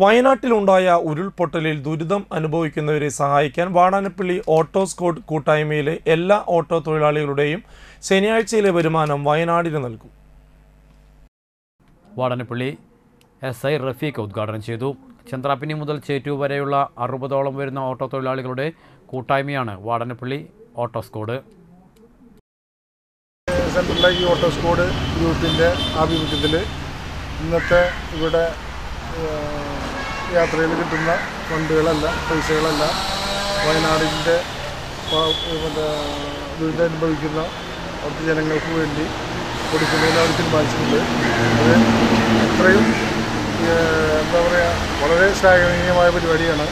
വയനാട്ടിലുണ്ടായ ഉരുൾപൊട്ടലിൽ ദുരിതം അനുഭവിക്കുന്നവരെ സഹായിക്കാൻ വാടാനപ്പള്ളി ഓട്ടോ സ്കോഡ് കൂട്ടായ്മയിലെ എല്ലാ ഓട്ടോ തൊഴിലാളികളുടെയും ശനിയാഴ്ചയിലെ വരുമാനം വയനാടിന് നൽകും. വാടാനപ്പള്ളി എസ് ഐ റഫീഖ് ഉദ്ഘാടനം ചെയ്തു. ചന്ദ്രാപ്പിനി മുതൽ ചേറ്റു വരെയുള്ള അറുപതോളം വരുന്ന ഓട്ടോ തൊഴിലാളികളുടെ കൂട്ടായ്മയാണ് വാടനപ്പള്ളി ഓട്ടോ സ്കോഡ്. സെൻട്രലിലെ ഈ ഓട്ടോ സ്കോഡ് ഗ്രൂപ്പിന്റെ ആഭിമുഖ്യത്തിൽ ഇന്നത്തെ ഇവിടെ യാത്രയിൽ കിട്ടുന്ന ഫണ്ടുകളല്ല പൈസകളല്ല. വയനാടിന്റെ മറ്റേ ദുരിതം അനുഭവിക്കുന്ന അവിടുത്തെ ജനങ്ങൾക്ക് വേണ്ടി കൊടുക്കുന്നതിന് അവർ തീരുമാനിച്ചിട്ടുണ്ട് അത് ഇത്രയും എന്താ പറയുക വളരെ ശ്ലാഘനീയമായ പരിപാടിയാണ്.